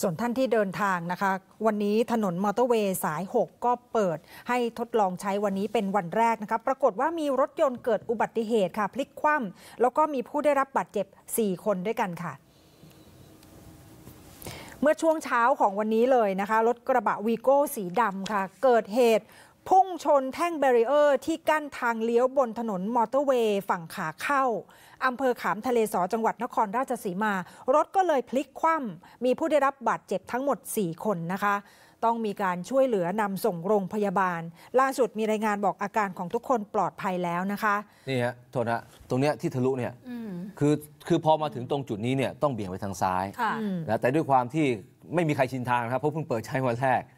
ส่วนท่านที่เดินทางนะคะ วันนี้ถนนมอเตอร์เวย์สาย 6 ก็เปิด ให้ทดลองใช้วันนี้เป็นวันแรกนะคะปรากฏว่ามีรถยนต์เกิดอุบัติเหตุค่ะ พลิกคว่ำแล้วก็มีผู้ได้รับบาดเจ็บ 4 คนด้วยกันค่ะเมื่อช่วงเช้าของวันนี้เลยนะคะ รถกระบะวีโก้สีดำค่ะ เกิดเหตุ พุ่งชนแท่ง barrier ที่กั้นทางเลี้ยวบนถนนมอเตอร์เวย์ฝั่งขาเข้าอำเภอขามทะเลสอจังหวัดนครราชสีมา รถก็เลยพลิกคว่ำมีผู้ได้รับบาดเจ็บทั้งหมด 4 คนนะคะ ต้องมีการช่วยเหลือนำส่งโรงพยาบาล ล่าสุดมีรายงานบอกอาการของทุกคนปลอดภัยแล้วนะคะนี่ฮะโทษนะตรงเนี้ยที่ทะลุเนี่ยคือคือพอมาถึงตรงจุดนี้เนี่ยต้องเบี่ยงไปทางซ้ายค่ะนะแต่ด้วยความที่ไม่มีใครชินทางนะครับเพราะเพิ่งเปิดใช้วันแรกค่ะ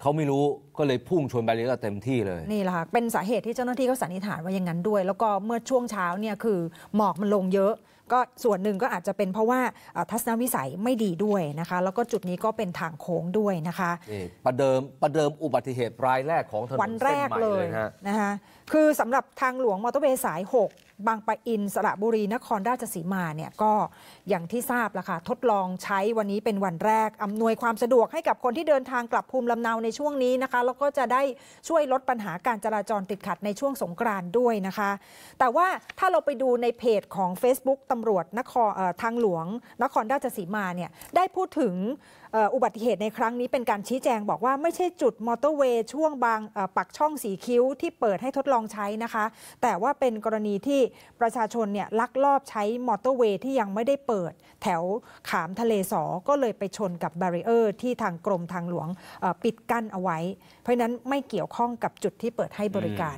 เขาไม่รู้ก็เลยพุ่งชนแบรีเออร์เต็มที่เลยนี่แหละค่ะเป็นสาเหตุที่เจ้าหน้าที่เขาสันนิษฐานว่าอย่างนั้นด้วย แล้วก็เมื่อช่วงเช้าเนี่ยคือหมอกมันลงเยอะ ก็ส่วนหนึ่งก็อาจจะเป็นเพราะว่าเอ่อทัศนวิสัยไม่ดีด้วยนะคะ แล้วก็จุดนี้ก็เป็นทางโค้งด้วยนะคะนี่ประเดิมประเดิมอุบัติเหตุรายแรกของถนนวันแรกส้นใหม่เลยนะฮะนะคะคือสำหรับทางหลวงมอเตอร์เวย์สาย 6บางปะอินสระบุรีนครราชสีมาเนี่ยก็อย่างที่ทราบละค่ะทดลองใช้วันนี้เป็นวันแรกอำนวยความสะดวกให้กับคนที่เดินทางกลับภูมิลำเนาในช่วงนี้นะคะ แล้วก็จะได้ช่วยลดปัญหาการจราจรติดขัดในช่วงสงกรานต์ด้วยนะคะ แต่ว่าถ้าเราไปดูในเพจของ Facebook ตำรวจนครทางหลวง นครราชสีมาเนี่ยได้พูดถึงอุบัติเหตุในครั้งนี้เป็นการชี้แจงบอกว่าไม่ใช่จุดมอเตอร์เวย์ช่วงบางปากช่องสีคิ้วที่เปิดให้ทดลองใช้นะคะ แต่ว่าเป็นกรณีที่ประชาชนเนี่ยลักลอบใช้มอเตอร์เวย์ที่ยังไม่ได้เปิด แถวขามทะเลสอก็เลยไปชนกับ b บร i เออร์ที่ทางกรมทางหลวงปิดกั้นเอาไว้ เพราะฉะนั้นไม่เกี่ยวข้องกับจุดที่เปิดให้บริการ